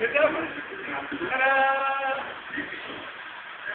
Good job.